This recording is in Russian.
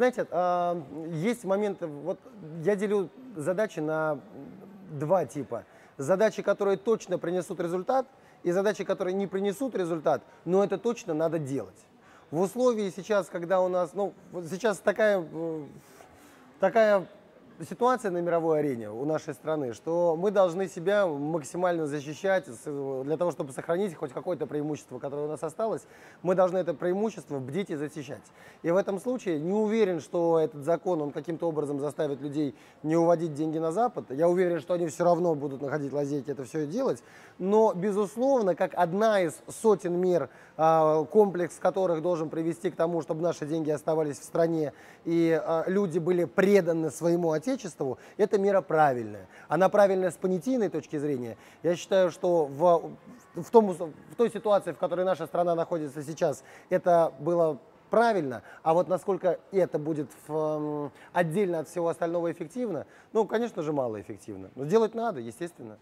Знаете, а, есть моменты, вот я делю задачи на два типа. Задачи, которые точно принесут результат, и задачи, которые не принесут результат, но это точно надо делать. В условии сейчас, когда у нас, ну, сейчас такая, э, такая ситуация на мировой арене у нашей страны, что мы должны себя максимально защищать для того, чтобы сохранить хоть какое-то преимущество, которое у нас осталось. Мы должны это преимущество бдить и защищать. И в этом случае не уверен, что этот закон, он каким-то образом заставит людей не уводить деньги на Запад. Я уверен, что они все равно будут находить лазейки это все делать. Но, безусловно, как одна из сотен мер, а, комплекс которых должен привести к тому, чтобы наши деньги оставались в стране и а, люди были преданы своему отечеству, Отечеству, это мера правильная. Она правильная с понятийной точки зрения. Я считаю, что в, в, том, в той ситуации, в которой наша страна находится сейчас, это было правильно, а вот насколько это будет в, отдельно от всего остального эффективно, ну, конечно же, малоэффективно. Но сделать надо, естественно.